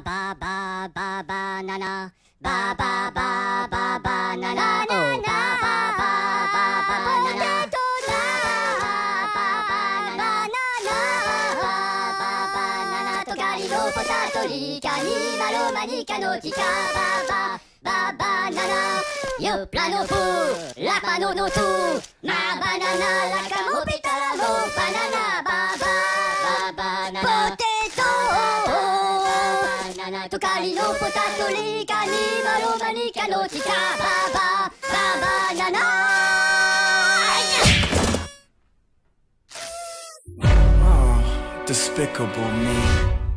ba ba ba ba na na ba ba ba ba ba na na oh ba ba ba ba ba na na banana, yo plano pour la banana tout, ma banana la Toccali, no potatolica, animalomanica, nautica, baba, baba, nana. Oh, despicable me.